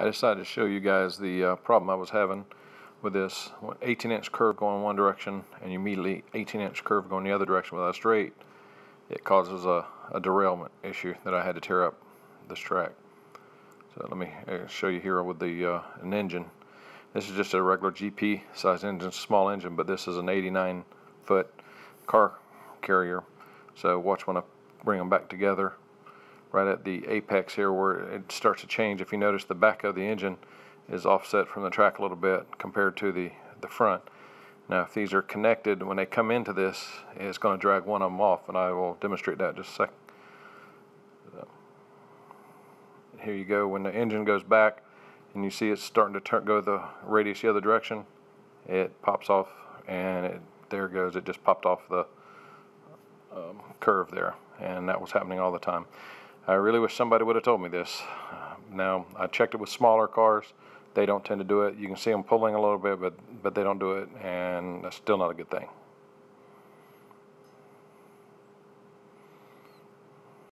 I decided to show you guys the uh, problem I was having with this 18 inch curve going one direction and immediately 18 inch curve going the other direction without straight. It causes a, a derailment issue that I had to tear up this track. So let me uh, show you here with the uh, an engine. This is just a regular GP size engine, small engine, but this is an 89 foot car carrier. So watch when I bring them back together right at the apex here where it starts to change. If you notice the back of the engine is offset from the track a little bit compared to the, the front. Now if these are connected, when they come into this, it's going to drag one of them off and I will demonstrate that just a sec. Here you go, when the engine goes back and you see it's starting to turn, go the radius the other direction, it pops off and it, there it goes, it just popped off the um, curve there and that was happening all the time. I really wish somebody would have told me this. Now, I checked it with smaller cars. They don't tend to do it. You can see them pulling a little bit, but, but they don't do it, and that's still not a good thing.